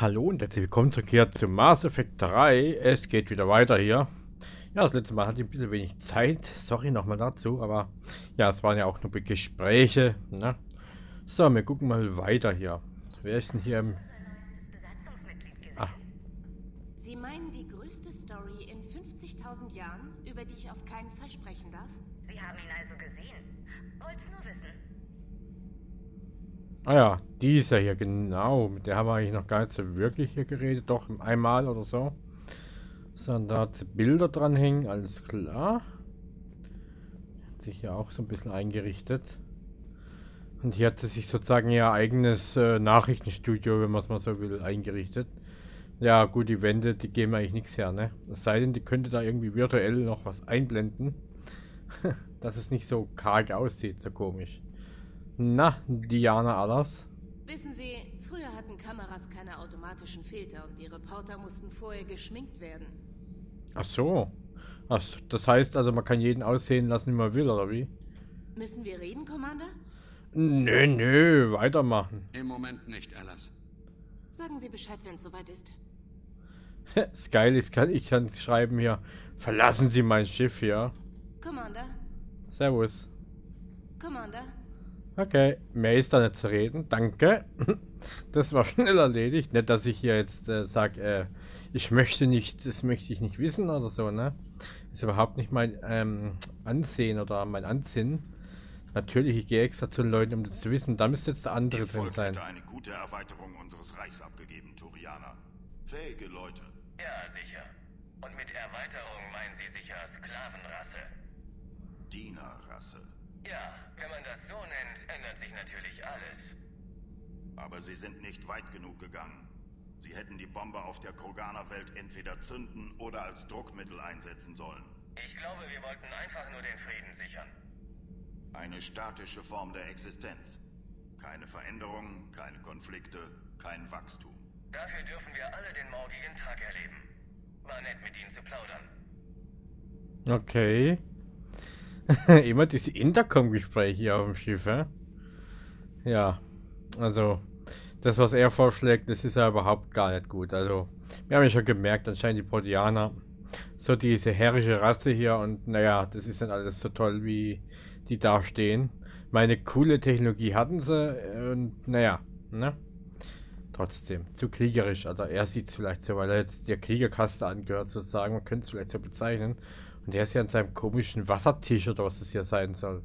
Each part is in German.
Hallo und herzlich willkommen zurück hier zu Mass Effect 3. Es geht wieder weiter hier. Ja, das letzte Mal hatte ich ein bisschen wenig Zeit. Sorry nochmal dazu, aber ja, es waren ja auch nur Gespräche. Ne? So, wir gucken mal weiter hier. Wer ist denn hier im... Ah. Sie meinen die größte Story in 50.000 Jahren, über die ich auf keinen Fall sprechen darf? Sie haben ihn also gesehen. Wollt's nur wissen. Ah ja, die ist ja hier, genau. Mit der haben wir eigentlich noch gar nicht so wirklich hier geredet. Doch, einmal oder so. So, und da hat Bilder dranhängen, alles klar. Hat sich ja auch so ein bisschen eingerichtet. Und hier hat sie sich sozusagen ihr eigenes äh, Nachrichtenstudio, wenn man es mal so will, eingerichtet. Ja, gut, die Wände, die geben eigentlich nichts her, ne? Es sei denn, die könnte da irgendwie virtuell noch was einblenden. dass es nicht so karg aussieht, so komisch. Na, Diana Alas. Wissen Sie, früher hatten Kameras keine automatischen Filter und die Reporter mussten vorher geschminkt werden. Ach so. Ach, das heißt also, man kann jeden aussehen lassen, wie man will, oder wie? Müssen wir reden, Commander? Nö, nö, weitermachen. Im Moment nicht, Alice. Sagen Sie Bescheid, wenn es soweit ist. Sky ist, kann ich kann schreiben hier. Verlassen Sie mein Schiff hier. Commander? Servus. Commander? Okay, mehr ist da nicht zu reden. Danke. Das war schnell erledigt. Nicht, dass ich hier jetzt äh, sage, äh, ich möchte nicht, das möchte ich nicht wissen oder so, ne? Ist überhaupt nicht mein ähm, Ansehen oder mein Ansinnen. Natürlich, ich gehe extra zu den Leuten, um das zu wissen. Da müsste jetzt der andere drin sein. Eine gute Erweiterung unseres Reichs abgegeben, Turianer. Fähige Leute. Ja, sicher. Und mit Erweiterung meinen Sie sicher Sklavenrasse. Dienerrasse. Ja, wenn man das so nennt, ändert sich natürlich alles. Aber sie sind nicht weit genug gegangen. Sie hätten die Bombe auf der Kroganer-Welt entweder zünden oder als Druckmittel einsetzen sollen. Ich glaube, wir wollten einfach nur den Frieden sichern. Eine statische Form der Existenz. Keine Veränderungen, keine Konflikte, kein Wachstum. Dafür dürfen wir alle den morgigen Tag erleben. War nett mit Ihnen zu plaudern. Okay. Immer diese Intercom-Gespräche hier auf dem Schiff, hä? Ja, also, das, was er vorschlägt, das ist ja überhaupt gar nicht gut. Also, wir haben ja schon gemerkt, anscheinend die Proteaner, so diese herrische Rasse hier und naja, das ist nicht alles so toll, wie die da stehen. Meine coole Technologie hatten sie und naja, ne? Trotzdem, zu kriegerisch. Also er sieht es vielleicht so, weil er jetzt der Kriegerkaste angehört, sozusagen. Man könnte es vielleicht so bezeichnen. Und er ist ja an seinem komischen Wassertisch oder was es hier sein soll.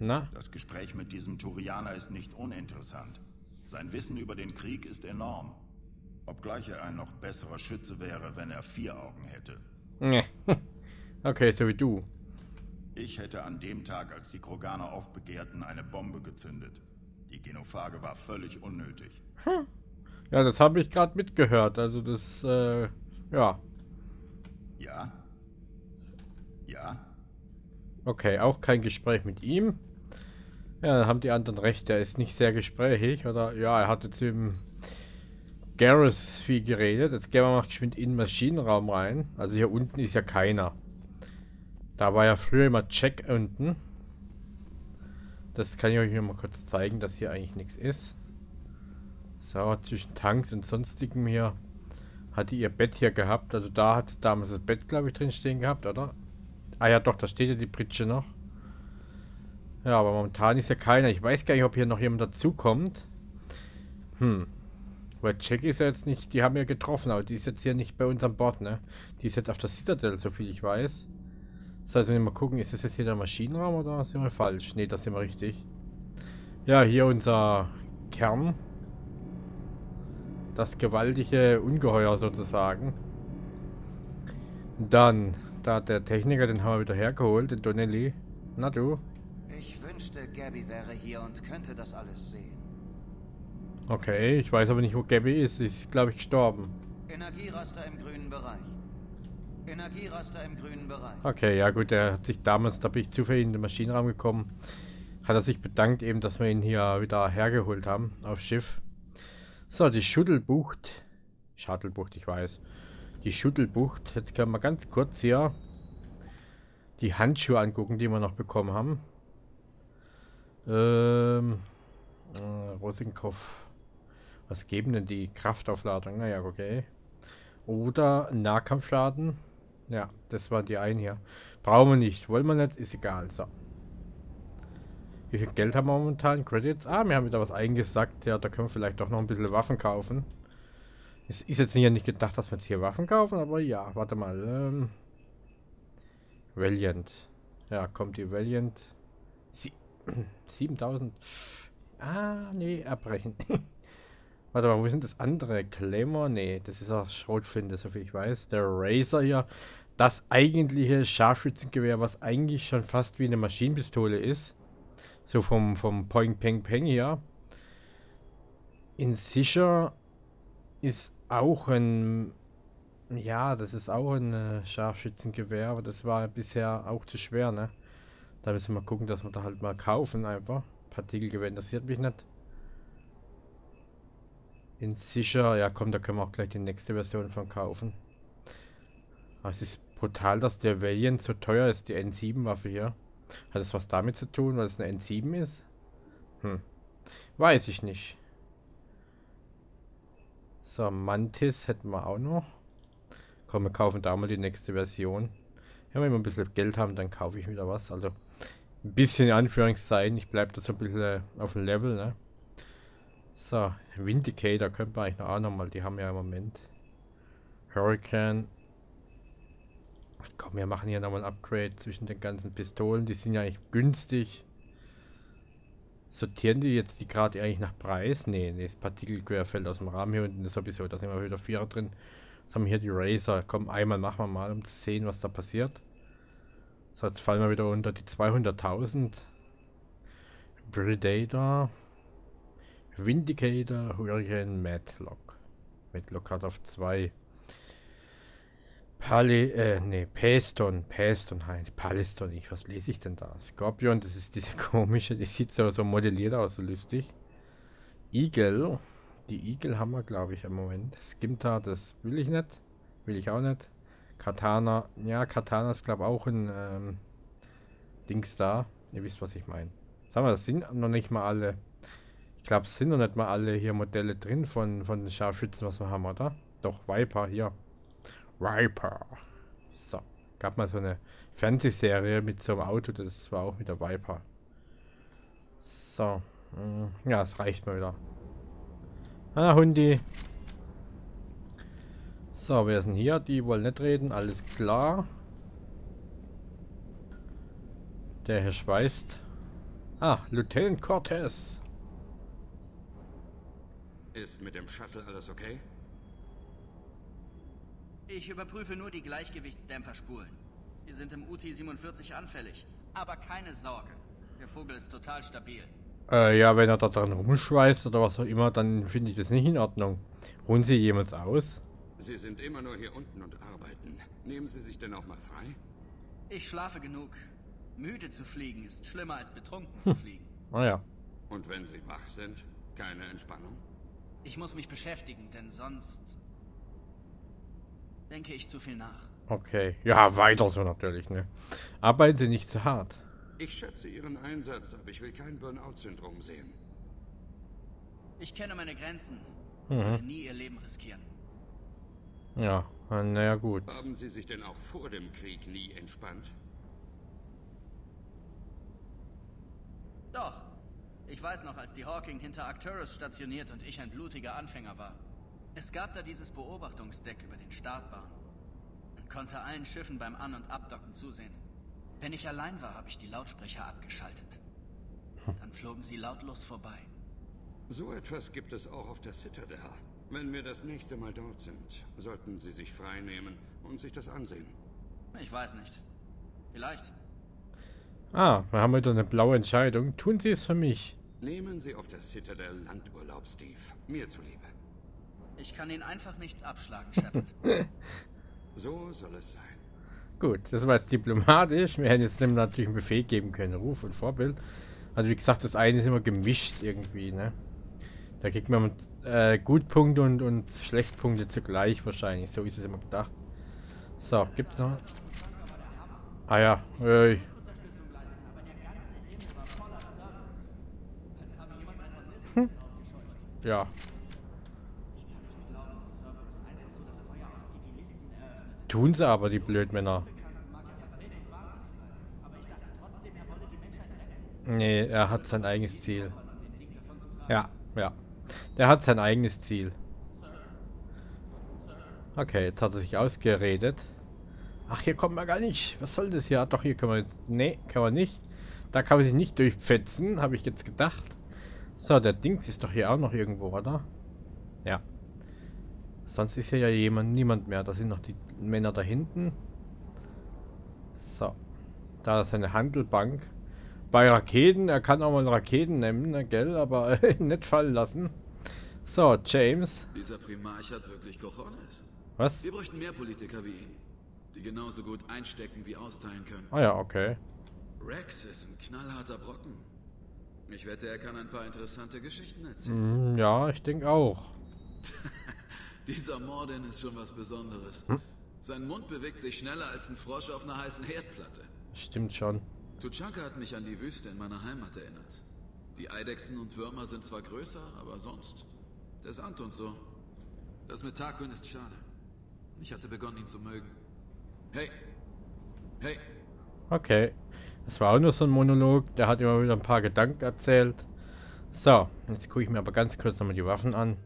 Na? Das Gespräch mit diesem Turianer ist nicht uninteressant. Sein Wissen über den Krieg ist enorm. Obgleich er ein noch besserer Schütze wäre, wenn er vier Augen hätte. okay, so wie du. Ich hätte an dem Tag, als die Kroganer aufbegehrten, eine Bombe gezündet. Die Genophage war völlig unnötig. Hm. Ja, das habe ich gerade mitgehört. Also das, äh. Ja? Ja? Okay, auch kein Gespräch mit ihm. Ja, dann haben die anderen recht. Er ist nicht sehr gesprächig. Oder, ja, er hat jetzt im Garrus viel geredet. Jetzt gehen wir mal geschwind in den Maschinenraum rein. Also hier unten ist ja keiner. Da war ja früher immer Check unten. Das kann ich euch mal kurz zeigen, dass hier eigentlich nichts ist. So, zwischen Tanks und sonstigem hier hat die ihr Bett hier gehabt. Also da hat es damals das Bett, glaube ich, drin stehen gehabt, oder? Ah ja, doch, da steht ja die Pritsche noch. Ja, aber momentan ist ja keiner. Ich weiß gar nicht, ob hier noch jemand dazukommt. Hm. Weil Jack ist ja jetzt nicht, die haben ja getroffen, aber die ist jetzt hier nicht bei uns an Bord, ne? Die ist jetzt auf der Citadel, soviel ich weiß. Das heißt, wenn wir mal gucken, ist das jetzt hier der Maschinenraum oder sind wir falsch? Ne, das sind wir richtig. Ja, hier unser Kern. Das gewaltige Ungeheuer sozusagen. Dann, da der Techniker, den haben wir wieder hergeholt, den Donnelly. Na du? Ich wünschte, Gabby wäre hier und könnte das alles sehen. Okay, ich weiß aber nicht, wo Gabby ist. Sie ist, glaube ich, gestorben. Energieraster im grünen Bereich. Energieraster im grünen Bereich. Okay, ja gut, er hat sich damals, da bin ich zufällig in den Maschinenraum gekommen, hat er sich bedankt eben, dass wir ihn hier wieder hergeholt haben, aufs Schiff. So, die Schuttelbucht. Schuttelbucht, ich weiß. Die Schuttelbucht. Jetzt können wir ganz kurz hier die Handschuhe angucken, die wir noch bekommen haben. Ähm, äh, Rosenkopf. Was geben denn die Kraftaufladung? Naja, okay. Oder Nahkampfladen. Ja, das waren die einen hier. Brauchen wir nicht. Wollen wir nicht. Ist egal. So. Wie viel Geld haben wir momentan? Credits? Ah, wir haben wieder was eingesackt. Ja, da können wir vielleicht doch noch ein bisschen Waffen kaufen. Es ist jetzt hier nicht gedacht, dass wir jetzt hier Waffen kaufen, aber ja, warte mal. Ähm, Valiant. Ja, kommt die Valiant. Sie 7000. Ah, nee, abbrechen. Warte mal, wo sind das andere? Claymore? Nee, das ist auch Schrotflinte, soviel ich weiß. Der Razer hier. Das eigentliche Scharfschützengewehr, was eigentlich schon fast wie eine Maschinenpistole ist. So vom, vom Poing Peng Peng hier. In sicher ist auch ein... Ja, das ist auch ein äh, Scharfschützengewehr, aber das war bisher auch zu schwer, ne? Da müssen wir gucken, dass wir da halt mal kaufen einfach. Partikelgewehr interessiert mich nicht. In sicher, ja komm, da können wir auch gleich die nächste Version von kaufen. Aber es ist brutal, dass der Valiant so teuer ist, die N7-Waffe hier. Hat das was damit zu tun, weil es eine N7 ist? Hm. Weiß ich nicht. So, Mantis hätten wir auch noch. Komm, wir kaufen da mal die nächste Version. Ja, wenn wir ein bisschen Geld haben, dann kaufe ich wieder was. Also, ein bisschen in Anführungszeichen. Ich bleibe da so ein bisschen auf dem Level, ne? So, Vindicator könnte man eigentlich noch auch nochmal. Die haben ja im Moment. Hurricane. Komm, wir machen hier nochmal ein Upgrade zwischen den ganzen Pistolen. Die sind ja eigentlich günstig. Sortieren die jetzt die gerade eigentlich nach Preis? Nee, nee, das Partikelquer fällt aus dem Rahmen hier unten ist sowieso. Da sind wir wieder Vierer drin. Jetzt haben wir hier die Razer. Komm, einmal machen wir mal, um zu sehen, was da passiert. So, jetzt fallen wir wieder unter die 200.000. Predator. Vindicator, Hurricane, Madlock. Madlock hat auf 2. Pali, äh, nee, Peston, Peston halt, Paliston, ich, was lese ich denn da? Scorpion, das ist diese komische, die sieht so, so modelliert aus, so lustig. Eagle, die Eagle haben wir, glaube ich, im Moment. Skimtar, das will ich nicht, will ich auch nicht. Katana, ja, Katana ist, glaube ich, auch ein, ähm, Dings da. Ihr wisst, was ich meine. Sagen wir, das sind noch nicht mal alle, ich glaube, es sind noch nicht mal alle hier Modelle drin von, von den Scharfschützen, was wir haben, oder? Doch, Viper, hier. Viper. So. Gab mal so eine Fernsehserie mit so einem Auto, das war auch mit der Viper. So. Mm, ja, es reicht mal wieder. Ah, Hundi. So, wer ist denn hier? Die wollen nicht reden, alles klar. Der hier schweißt. Ah, Lieutenant Cortez. Ist mit dem Shuttle alles okay? Ich überprüfe nur die Gleichgewichtsdämpferspulen. Wir sind im UT-47 anfällig. Aber keine Sorge. Der Vogel ist total stabil. Äh, ja, wenn er da dran rumschweißt oder was auch immer, dann finde ich das nicht in Ordnung. Ruhen Sie jemals aus? Sie sind immer nur hier unten und arbeiten. Nehmen Sie sich denn auch mal frei? Ich schlafe genug. Müde zu fliegen ist schlimmer als betrunken zu fliegen. Ah ja. Und wenn Sie wach sind, keine Entspannung? Ich muss mich beschäftigen, denn sonst denke ich zu viel nach. Okay. Ja, weiter so natürlich, ne? Arbeiten Sie nicht zu hart. Ich schätze Ihren Einsatz, aber ich will kein Burnout-Syndrom sehen. Ich kenne meine Grenzen. Mhm. Würde nie ihr Leben riskieren. Ja, naja gut. Haben Sie sich denn auch vor dem Krieg nie entspannt? Doch. Ich weiß noch, als die Hawking hinter Arcturus stationiert und ich ein blutiger Anfänger war. Es gab da dieses Beobachtungsdeck über den Startbahn. Man konnte allen Schiffen beim An- und Abdocken zusehen. Wenn ich allein war, habe ich die Lautsprecher abgeschaltet. Dann flogen sie lautlos vorbei. So etwas gibt es auch auf der Citadel. Wenn wir das nächste Mal dort sind, sollten Sie sich frei nehmen und sich das ansehen. Ich weiß nicht. Vielleicht. Ah, wir haben wieder eine blaue Entscheidung. Tun Sie es für mich. Nehmen Sie auf der Citadel Landurlaub, Steve. Mir zuliebe. Ich kann Ihnen einfach nichts abschlagen, Shepard. So soll es sein. Gut, das war jetzt diplomatisch. Wir hätten jetzt dem natürlich einen Befehl geben können. Ruf und Vorbild. Also wie gesagt, das eine ist immer gemischt irgendwie, ne? Da kriegt man äh, Gutpunkte und, und Schlechtpunkte zugleich wahrscheinlich. So ist es immer gedacht. So, gibt's noch? Ah ja, äh, Ja. Tun sie aber, die Blödmänner. Nee, er hat sein eigenes Ziel. Ja, ja. Der hat sein eigenes Ziel. Okay, jetzt hat er sich ausgeredet. Ach, hier kommt man gar nicht. Was soll das hier? Doch, hier kann man jetzt... Nee, kann man nicht. Da kann man sich nicht durchfetzen, habe ich jetzt gedacht. So, der Dings ist doch hier auch noch irgendwo, oder? Ja. Sonst ist hier ja jemand, niemand mehr. Da sind noch die Männer da hinten. So. Da ist eine Handelbank. Bei Raketen, er kann auch mal Raketen nehmen, ne, gell? Aber nicht fallen lassen. So, James. Dieser Primarch hat wirklich Cojones. Was? Wir bräuchten mehr Politiker wie ihn, die genauso gut einstecken wie austeilen können. Ah ja, okay. Rex ist ein knallharter Brocken. Ich wette, er kann ein paar interessante Geschichten erzählen. Mm, ja, ich denke auch. Dieser Morden ist schon was Besonderes. Hm? Sein Mund bewegt sich schneller als ein Frosch auf einer heißen Herdplatte. Stimmt schon. Tuchanka hat mich an die Wüste in meiner Heimat erinnert. Die Eidechsen und Würmer sind zwar größer, aber sonst. Der Sand und so. Das mit Tarquin ist schade. Ich hatte begonnen, ihn zu mögen. Hey! Hey! Okay. Das war auch nur so ein Monolog. Der hat immer wieder ein paar Gedanken erzählt. So, jetzt gucke ich mir aber ganz kurz nochmal die Waffen an.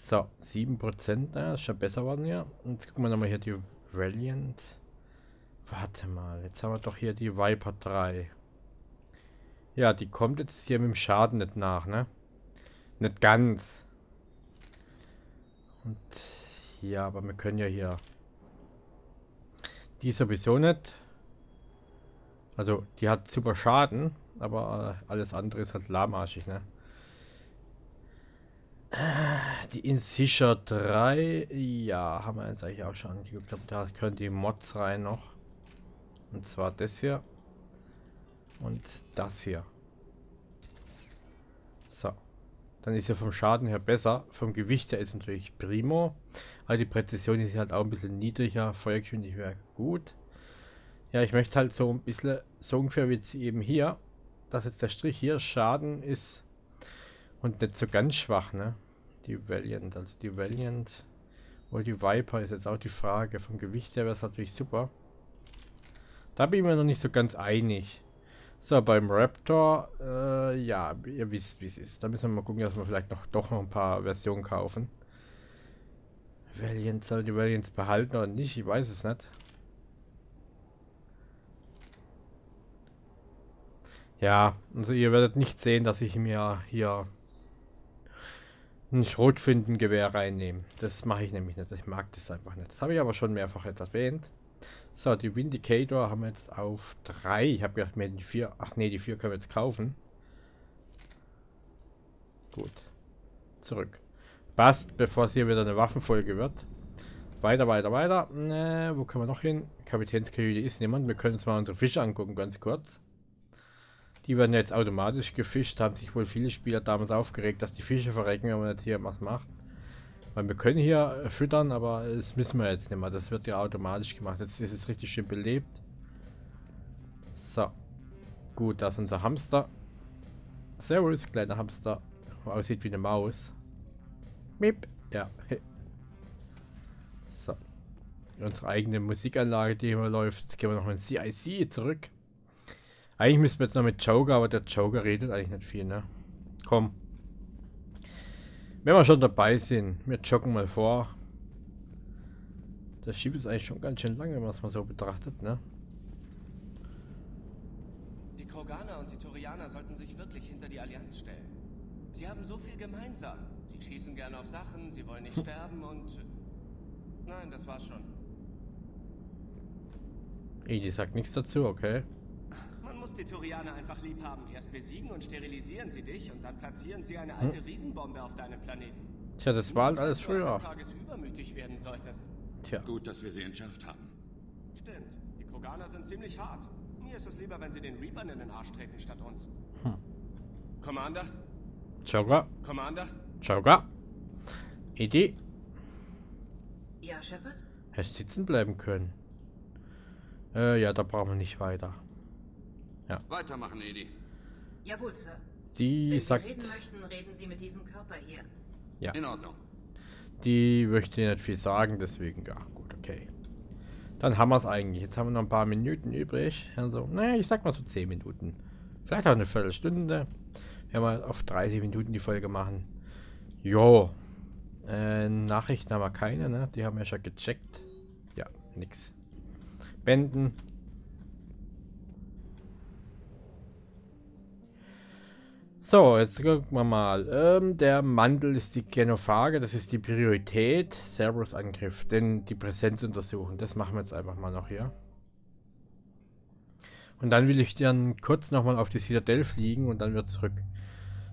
So, 7%. Ja, ist schon besser geworden hier. Und jetzt gucken wir nochmal hier die Valiant. Warte mal, jetzt haben wir doch hier die Viper 3. Ja, die kommt jetzt hier mit dem Schaden nicht nach, ne? Nicht ganz. Und ja, aber wir können ja hier die sowieso nicht. Also, die hat super Schaden, aber äh, alles andere ist halt lahmarschig, ne? Die Incision 3, ja, haben wir jetzt eigentlich auch schon. Glaube, da können die Mods rein noch. Und zwar das hier. Und das hier. So. Dann ist er vom Schaden her besser. Vom Gewicht her ist natürlich primo. Aber die Präzision ist halt auch ein bisschen niedriger. Feuergeschwindigkeit gut. Ja, ich möchte halt so ein bisschen, so ungefähr wie jetzt eben hier, dass jetzt der Strich hier Schaden ist und nicht so ganz schwach, ne? Die Valiant, also die Valiant oder die Viper ist jetzt auch die Frage. Vom Gewicht her wäre es natürlich super. Da bin ich mir noch nicht so ganz einig. So, beim Raptor, äh, ja, ihr wisst, wie es ist. Da müssen wir mal gucken, dass wir vielleicht noch doch noch ein paar Versionen kaufen. Valiant, soll die Valiants behalten oder nicht? Ich weiß es nicht. Ja, also ihr werdet nicht sehen, dass ich mir hier ein Schrotflintengewehr reinnehme. Das mache ich nämlich nicht. Ich mag das einfach nicht. Das habe ich aber schon mehrfach jetzt erwähnt. So, die Vindicator haben wir jetzt auf 3. Ich habe gedacht, mir die 4. Ach nee, die 4 können wir jetzt kaufen. Gut. Zurück. Passt, bevor es hier wieder eine Waffenfolge wird. Weiter, weiter, weiter. Äh, wo können wir noch hin? Kapitänskajüte ist niemand. Wir können uns mal unsere Fische angucken, ganz kurz. Die werden jetzt automatisch gefischt. Haben sich wohl viele Spieler damals aufgeregt, dass die Fische verrecken, wenn man nicht hier was macht. Weil wir können hier füttern, aber das müssen wir jetzt nicht mehr. Das wird ja automatisch gemacht. Jetzt ist es richtig schön belebt. So. Gut, das ist unser Hamster. Servus, kleiner Hamster. Aussieht wie eine Maus. Miep. Ja. So. Unsere eigene Musikanlage, die immer läuft. Jetzt gehen wir noch in CIC zurück. Eigentlich müssten wir jetzt noch mit Joker, aber der Joker redet eigentlich nicht viel, ne? Komm. Wenn wir schon dabei sind, wir joggen mal vor. Das Schiff ist eigentlich schon ganz schön lange, wenn man es mal so betrachtet, ne? Die Kroganer und die Turianer sollten sich wirklich hinter die Allianz stellen. Sie haben so viel gemeinsam. Sie schießen gerne auf Sachen, sie wollen nicht sterben und... Nein, das war's schon. Edi sagt nichts dazu, okay. Man muss die Turianer einfach lieb haben. Erst besiegen und sterilisieren sie dich und dann platzieren sie eine alte hm? Riesenbombe auf deinem Planeten. Tja, das war halt alles früher. Tages übermütig werden solltest. Tja. Gut, dass wir sie entschärft haben. Stimmt. Die Kroganer sind ziemlich hart. Mir ist es lieber, wenn sie den Reapern in den Arsch treten statt uns. Hm. Commander? Choga. Commander? Choga. Idee. Ja, Shepard? Hätte sitzen bleiben können. Äh, ja, da brauchen wir nicht weiter. Ja. Weitermachen, Edi. Jawohl, Sir. Sie Wenn sagt. Sie reden möchten, reden Sie mit diesem Körper hier. Ja. In Ordnung. Die möchte nicht viel sagen, deswegen, ja, gut, okay. Dann haben wir es eigentlich. Jetzt haben wir noch ein paar Minuten übrig. Also, naja, ich sag mal so 10 Minuten. Vielleicht auch eine Viertelstunde. Wenn wir auf 30 Minuten die Folge machen. Jo. Äh, Nachrichten haben wir keine, ne? Die haben wir schon gecheckt. Ja, nix. Benden. So, jetzt gucken wir mal. Ähm, der Mandel ist die Genophage, das ist die Priorität. Cerberus-Angriff, denn die Präsenz untersuchen. Das machen wir jetzt einfach mal noch hier. Und dann will ich dann kurz nochmal auf die Citadel fliegen und dann wieder zurück.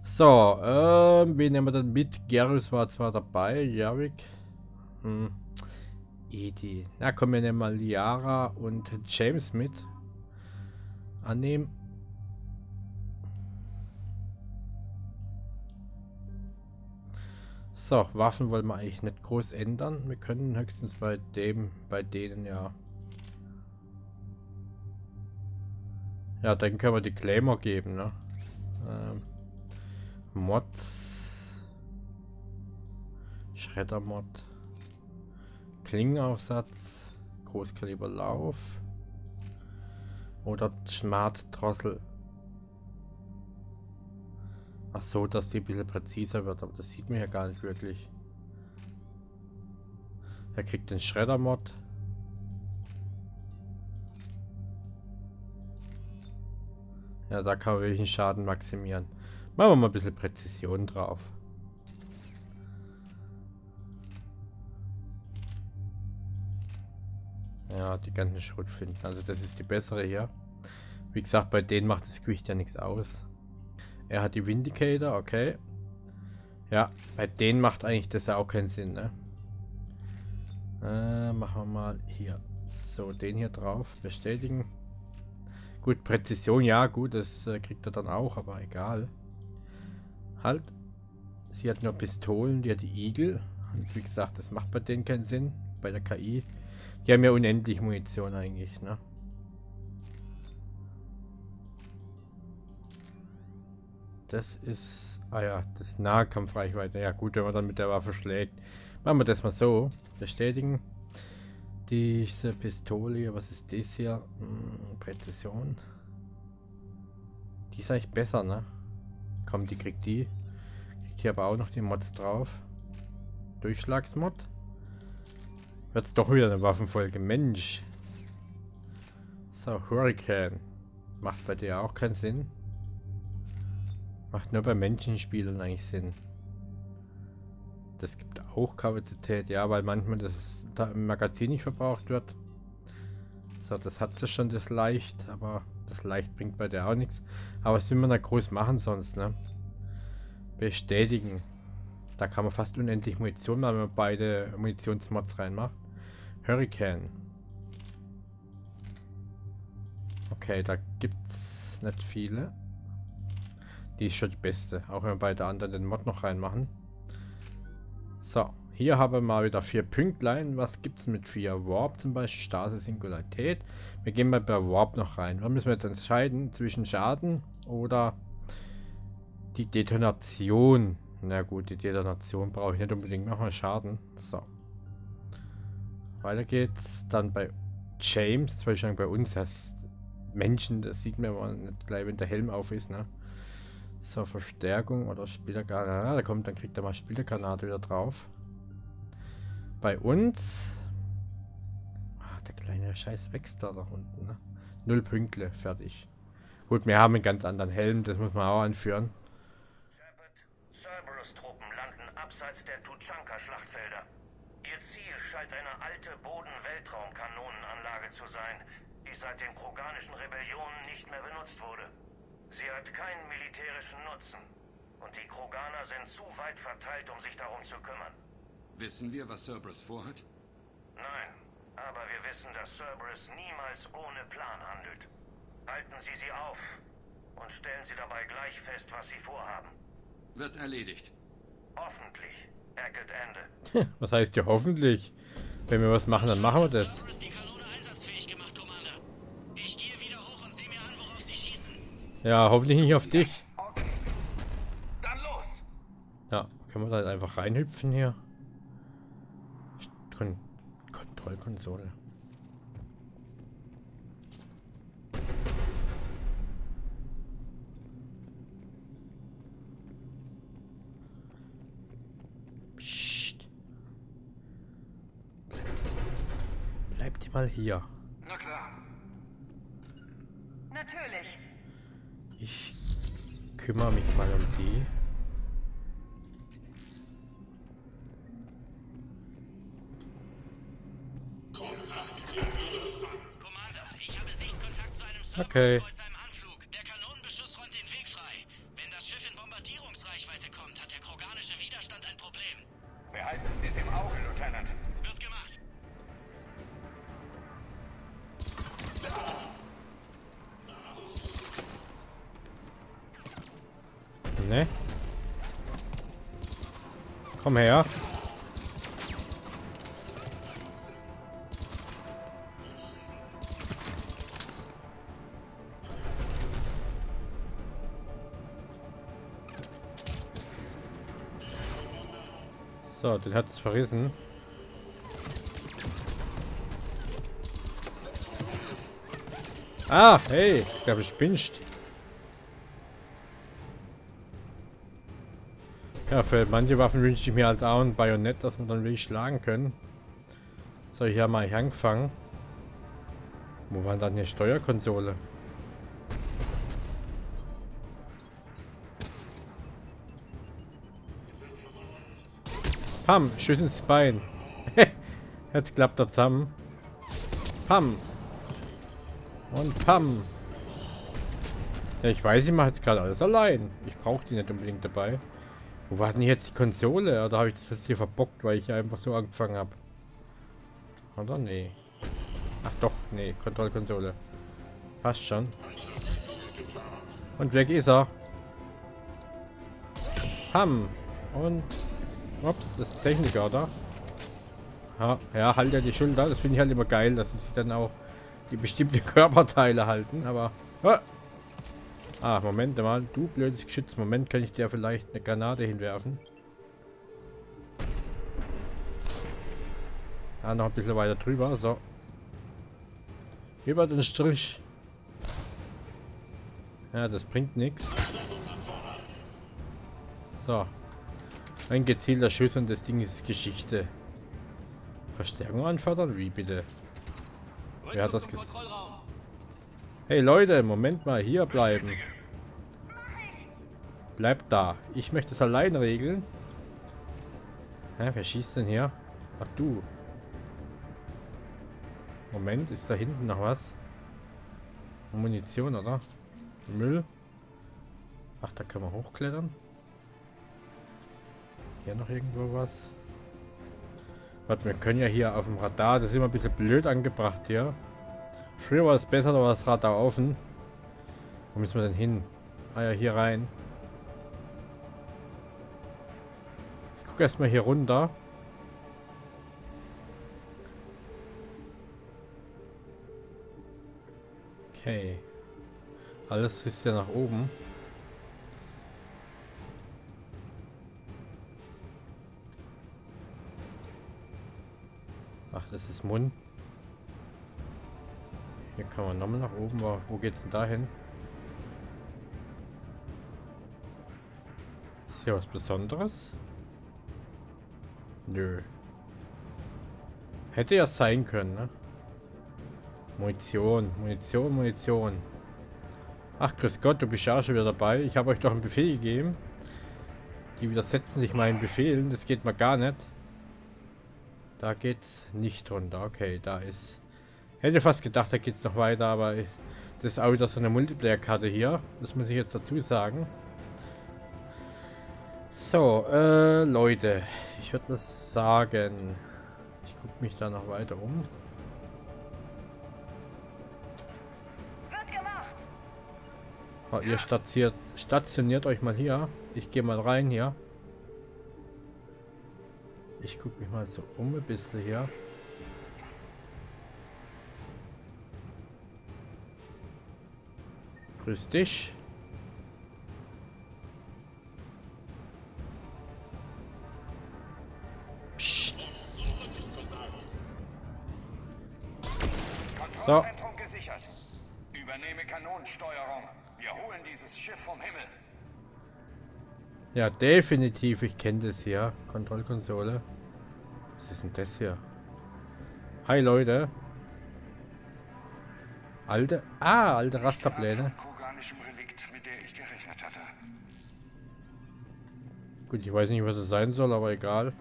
So, ähm, wen nehmen wir dann mit? Gerus war zwar dabei, Javik. Hm. Edi. Na komm, wir nehmen mal Liara und James mit. Annehmen. So, Waffen wollen wir eigentlich nicht groß ändern. Wir können höchstens bei dem, bei denen ja. Ja, dann können wir die Claimer geben, ne? Ähm, Mods. Schreddermod. Klingenaufsatz. Großkaliber Lauf. Oder Smart Drossel. Ach so, dass die ein bisschen präziser wird, aber das sieht man ja gar nicht wirklich. Er kriegt den Schredder-Mod. Ja, da kann man wirklich den Schaden maximieren. Machen wir mal ein bisschen Präzision drauf. Ja, die ganzen Schrotflinten. Also das ist die bessere hier. Wie gesagt, bei denen macht das Gewicht ja nichts aus. Er hat die Vindicator, okay. Ja, bei denen macht eigentlich das ja auch keinen Sinn, ne? Äh, machen wir mal hier. So, den hier drauf. Bestätigen. Gut, Präzision, ja, gut, das äh, kriegt er dann auch, aber egal. Halt. Sie hat nur Pistolen, die hat die Igel. Und wie gesagt, das macht bei denen keinen Sinn. Bei der KI. Die haben ja unendlich Munition eigentlich, ne? Das ist... Ah ja, das Nahkampfreichweite. Ja gut, wenn man dann mit der Waffe schlägt. Machen wir das mal so. Bestätigen. Diese Pistole, was ist das hier? Hm, Präzision. Die ist eigentlich besser, ne? Komm, die kriegt die. Kriegt hier aber auch noch die Mods drauf. Durchschlagsmod. Wird's doch wieder eine Waffenfolge. Mensch. So, Hurricane. Macht bei dir auch keinen Sinn. Macht nur bei Menschenspielern eigentlich Sinn. Das gibt auch Kapazität, ja, weil manchmal das Magazin nicht verbraucht wird. So, das hat sie schon, das Leicht, aber das Leicht bringt bei der auch nichts. Aber was will man da groß machen sonst, ne? Bestätigen. Da kann man fast unendlich Munition machen, wenn man beide Munitionsmods reinmacht. Hurricane. Okay, da gibt's nicht viele. Die ist schon die beste. Auch wenn wir bei der anderen den Mod noch reinmachen. So. Hier haben wir mal wieder vier Pünktlein. Was gibt es mit vier? Warp zum Beispiel, Stase, Singularität. Wir gehen mal bei Warp noch rein. Da müssen wir jetzt entscheiden zwischen Schaden oder die Detonation. Na gut, die Detonation brauche ich nicht unbedingt nochmal Schaden. So. Weiter geht's. Dann bei James, zum Beispiel bei uns, das Menschen, das sieht man nicht gleich, wenn der Helm auf ist, ne? So, Verstärkung oder Spielergranate. Da kommt, dann kriegt er mal Spielergranate wieder drauf. Bei uns. Ah, der kleine Scheiß wächst da da unten, ne? Null Pünktle, fertig. Gut, wir haben einen ganz anderen Helm, das muss man auch anführen. Cerberus-Truppen landen abseits der Tuchanka-Schlachtfelder. Ihr Ziel scheint eine alte Boden-Weltraumkanonenanlage zu sein, die seit den kroganischen Rebellionen nicht mehr benutzt wurde. Sie hat keinen militärischen Nutzen. Und die Kroganer sind zu weit verteilt, um sich darum zu kümmern. Wissen wir, was Cerberus vorhat? Nein, aber wir wissen, dass Cerberus niemals ohne Plan handelt. Halten Sie sie auf und stellen Sie dabei gleich fest, was Sie vorhaben. Wird erledigt. Hoffentlich. Eckert Ende. was heißt ja hoffentlich? Wenn wir was machen, dann machen wir das. Ja, hoffentlich nicht auf dich. Ja, können wir da einfach reinhüpfen hier? Kon Kontrollkonsole. Psst. Bleibt mal hier. Ich kümmere mich mal um die. Commander, ich habe Sichtkontakt zu einem Server Okay. Komm her. So, den hat's verrissen. Ah, hey, ich glaube, Ja, für manche Waffen wünsche ich mir als auch ein Bajonett, dass wir dann wirklich schlagen können. Soll ich ja mal hier angefangen. Wo war dann die Steuerkonsole? Pam, Schuss ins Bein. Jetzt klappt er zusammen. Pam. Und Pam. Ja, ich weiß, ich mache jetzt gerade alles allein. Ich brauche die nicht unbedingt dabei. Wo war denn jetzt die Konsole? Oder habe ich das jetzt hier verbockt, weil ich einfach so angefangen habe? Oder? Nee. Ach doch, nee. Kontrollkonsole. Passt schon. Und weg ist er. Ham. Und... Ups, das ist Techniker, oder? Ja, ja, halt ja die Schulter. Das finde ich halt immer geil, dass sie sich dann auch die bestimmte Körperteile halten, aber... Ah, ah Moment mal. Du blödes Geschütz. Moment, kann ich dir vielleicht eine Granate hinwerfen? Ja, noch ein bisschen weiter drüber. So. Über den Strich. Ja, das bringt nichts. So. Ein gezielter Schuss und das Ding ist Geschichte. Verstärkung anfordern? Wie bitte? Wer hat das gesagt? Hey Leute, Moment mal, hier bleiben. Bleibt da. Ich möchte es allein regeln. Hä, wer schießt denn hier? Ach du. Moment, ist da hinten noch was? Munition, oder? Müll. Ach, da kann man hochklettern. Hier noch irgendwo was? Warte, wir können ja hier auf dem Radar, das ist immer ein bisschen blöd angebracht hier. Früher war es besser, da war das Radar offen. Wo müssen wir denn hin? Ah ja, hier rein. Gucke erstmal hier runter. Okay. Alles ist ja nach oben. Ach, das ist Mund. Hier kann man nochmal nach oben. aber Wo geht's denn dahin? Ist hier was Besonderes? Nö. Hätte ja sein können, ne? Munition, Munition, Munition. Ach, grüß Gott, du bist ja schon wieder dabei. Ich habe euch doch einen Befehl gegeben. Die widersetzen sich meinen Befehlen. Das geht mal gar nicht. Da geht's nicht runter. Okay, da ist... Hätte fast gedacht, da geht's noch weiter, aber das ist auch wieder so eine Multiplayer-Karte hier. Das muss ich jetzt dazu sagen. So, äh, Leute. Ich würde mal sagen... Ich gucke mich da noch weiter um. Wird gemacht. Oh, ihr stationiert, stationiert euch mal hier. Ich gehe mal rein hier. Ich gucke mich mal so um ein bisschen hier. Grüß dich. So. Gesichert. Übernehme Kanonensteuerung. Wir holen dieses Schiff vom Himmel. Ja, definitiv. Ich kenne das hier. Kontrollkonsole. Was ist denn das hier? Hi, Leute. Alte. Ah, alte Rasterpläne. Gut, ich weiß nicht, was es sein soll, aber egal.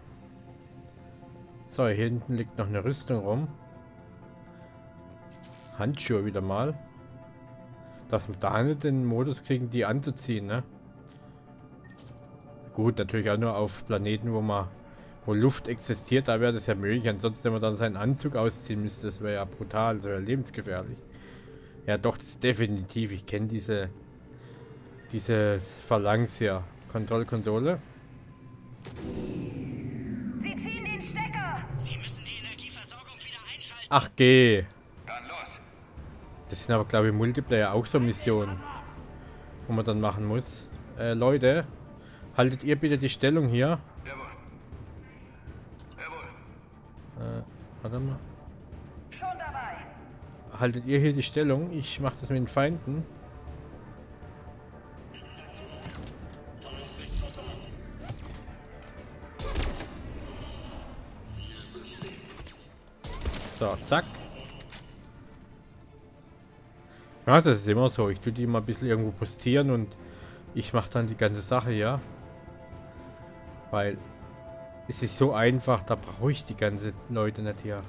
So, hier hinten liegt noch eine Rüstung rum. Handschuhe wieder mal. Dass wir da nicht den Modus kriegen, die anzuziehen, ne? Gut, natürlich auch nur auf Planeten, wo man wo Luft existiert, da wäre das ja möglich. Ansonsten, wenn man dann seinen Anzug ausziehen müsste, das wäre ja brutal, das wäre lebensgefährlich. Ja doch, das ist definitiv. Ich kenne diese diese Phalanx hier. Kontrollkonsole. Sie ziehen den Stecker! Sie müssen die Energieversorgung wieder einschalten. Ach geh. Das sind aber glaube ich Multiplayer auch so Missionen. Wo man dann machen muss. Äh, Leute, haltet ihr bitte die Stellung hier. Jawohl. Jawohl. Äh, warte mal. Schon dabei! Haltet ihr hier die Stellung? Ich mache das mit den Feinden. So, zack. Ja, das ist immer so. Ich tue die mal ein bisschen irgendwo postieren und ich mache dann die ganze Sache, ja. Weil es ist so einfach, da brauche ich die ganze Leute nicht hier.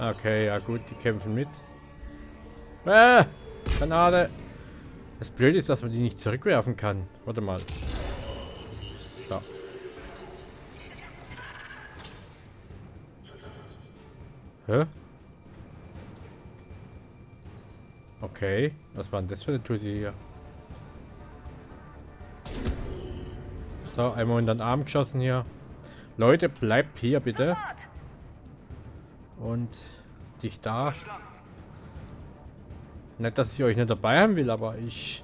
Okay, ja gut, die kämpfen mit. Äh, Granate. Das Blöde ist, dass man die nicht zurückwerfen kann. Warte mal. So. Hä? Okay, was war denn das für eine Tussi hier? So, einmal in den Arm geschossen hier. Leute, bleibt hier bitte. Und dich da. Nicht, dass ich euch nicht dabei haben will, aber ich...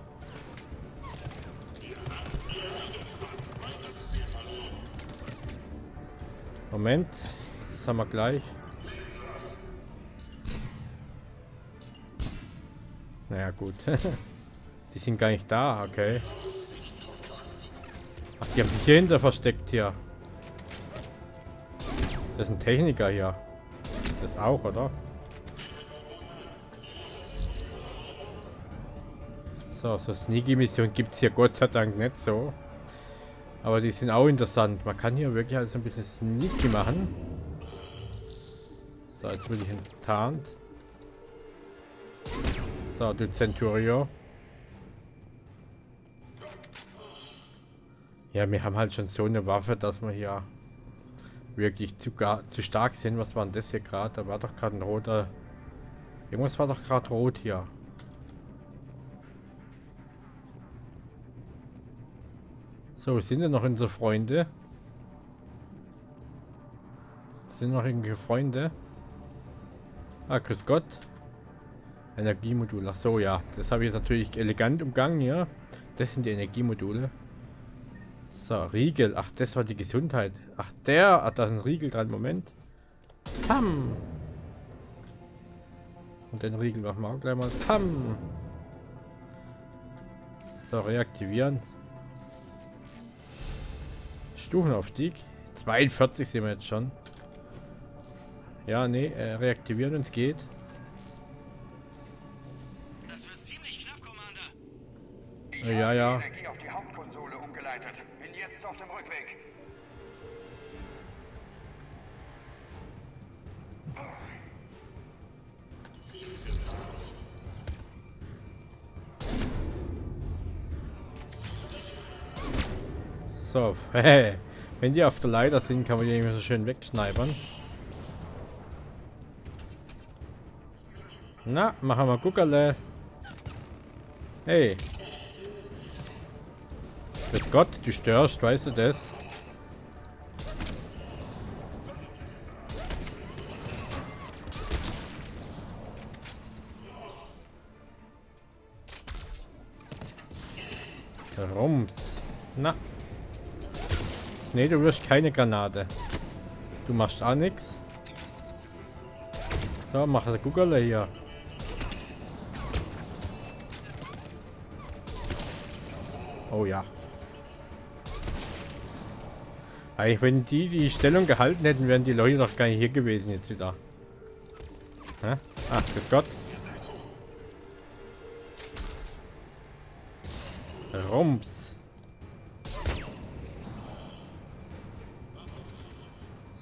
Moment. Das haben wir gleich. Naja, gut. die sind gar nicht da, okay. Ach, die haben sich hier hinter versteckt hier. Das ist ein Techniker hier. Das auch, oder? So, so Sneaky-Mission gibt es hier Gott sei Dank nicht so. Aber die sind auch interessant. Man kann hier wirklich alles ein bisschen sneaky machen. So, jetzt bin ich enttarnt. So, du Centurio. Ja, wir haben halt schon so eine Waffe, dass wir hier wirklich zu, zu stark sind. Was war denn das hier gerade? Da war doch gerade ein roter... Irgendwas war doch gerade rot hier. So, sind denn noch unsere Freunde? Sind noch irgendwelche Freunde? Ah, grüß Gott. Energiemodul. Ach so, ja. Das habe ich jetzt natürlich elegant umgangen, ja. Das sind die Energiemodule. So, Riegel. Ach, das war die Gesundheit. Ach, der. Ach, da ist ein Riegel dran. Moment. Pam. Und den Riegel machen wir auch gleich mal. Pam. So, reaktivieren. Stufenaufstieg. 42 sind wir jetzt schon. Ja, nee, äh, reaktivieren, wenn es geht. Äh, ja, ja. Energie auf die Hauptkonsole umgeleitet. Bin jetzt auf dem Rückweg. So, hey, wenn die auf der Leiter sind, kann man die immer so schön wegsnipern. Na, machen wir Guckerle. Hey. Gott, du störst, weißt du das? Rums. Na. Nee, du wirst keine Granate. Du machst auch nichts. So, mach das Guckerle hier. Oh ja. Eigentlich, wenn die die Stellung gehalten hätten, wären die Leute doch gar nicht hier gewesen jetzt wieder. Hä? Ach, grüß Gott. Rums.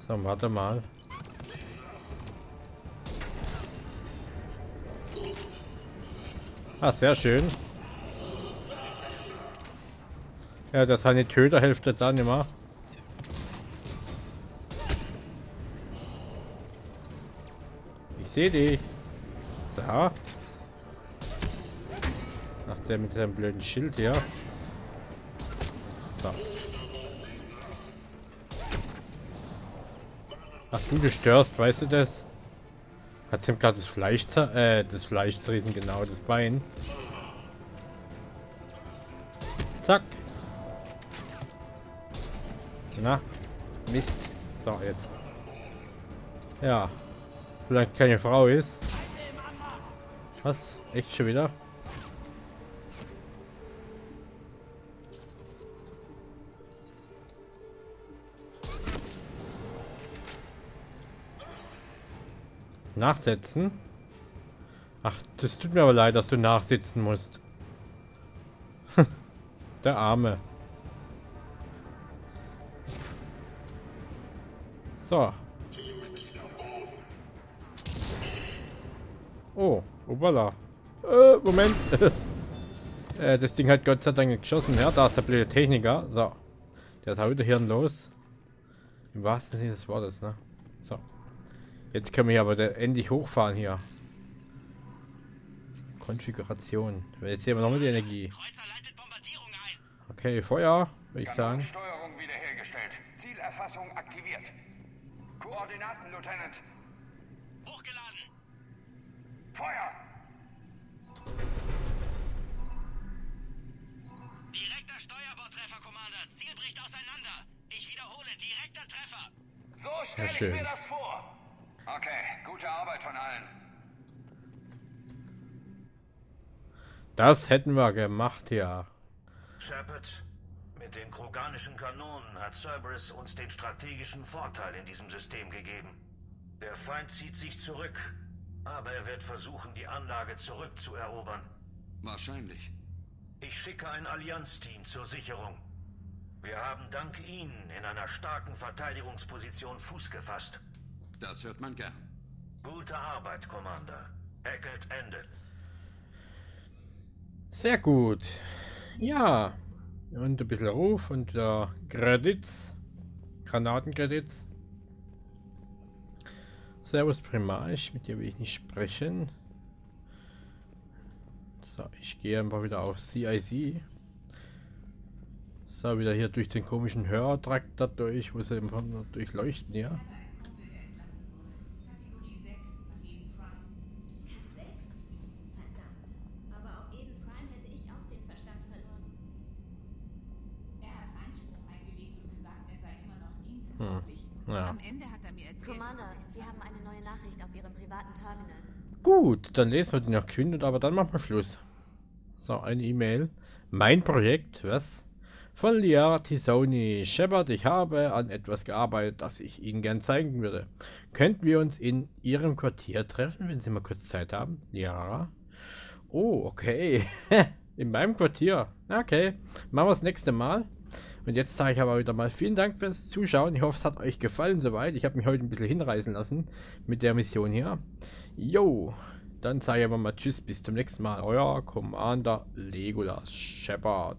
So, warte mal. Ah, sehr schön. Ja, der Sanitäter hilft jetzt auch nicht mehr. Sehe dich. So. Ach, der mit seinem blöden Schild hier. So. Ach du, du störst, weißt du das? Hat sie ihm gerade das Fleisch, äh, das Fleisch zerrissen, genau, das Bein. Zack. Na, Mist. So, jetzt. Ja. Solange es keine Frau ist. Was? Echt schon wieder? Nachsetzen? Ach, das tut mir aber leid, dass du nachsitzen musst. Der Arme. So. Oh, obala. Äh, Moment. äh, das Ding hat Gott sei Dank geschossen. Ja, da ist der blöde Techniker. So. Der ist auch wieder hirnlos. Im wahrsten Sinne des Wortes, ne? So. Jetzt können wir hier aber endlich hochfahren hier. Konfiguration. Jetzt sehen wir nochmal die Energie. Okay, Feuer, würde ich sagen. Steuerung wiederhergestellt. Zielerfassung aktiviert. Koordinaten, Lieutenant. Hochgeladen. Feuer! Direkter Steuerbordtreffer, Commander. Ziel bricht auseinander. Ich wiederhole, direkter Treffer. So stelle ich mir das vor. Okay, gute Arbeit von allen. Das hätten wir gemacht, ja. Shepard, mit den kroganischen Kanonen hat Cerberus uns den strategischen Vorteil in diesem System gegeben. Der Feind zieht sich zurück, aber er wird versuchen, die Anlage zurückzuerobern. Wahrscheinlich. Ich schicke ein Allianzteam zur Sicherung. Wir haben dank Ihnen in einer starken Verteidigungsposition Fuß gefasst. Das hört man gern. Gute Arbeit, Commander. Hackett Ende. Sehr gut. Ja. Und ein bisschen Ruf und äh, Credits. Granatenkredits. Servus Primarch, mit dir will ich nicht sprechen. So, ich gehe einfach wieder auf CIC. So, wieder hier durch den komischen Hörtrakt da durch, wo sie einfach nur durchleuchten, ja. Gut, dann lesen wir die noch und aber dann machen wir Schluss. So, eine E-Mail. Mein Projekt, was? Von Liara Tisoni. Shepard, ich habe an etwas gearbeitet, das ich Ihnen gern zeigen würde. Könnten wir uns in Ihrem Quartier treffen, wenn Sie mal kurz Zeit haben? Liara? Oh, okay. in meinem Quartier. Okay, machen wir das nächste Mal. Und jetzt sage ich aber wieder mal vielen Dank fürs Zuschauen. Ich hoffe, es hat euch gefallen soweit. Ich habe mich heute ein bisschen hinreißen lassen mit der Mission hier. Jo, dann sage ich aber mal Tschüss, bis zum nächsten Mal. Euer Commander Legolas Shepard.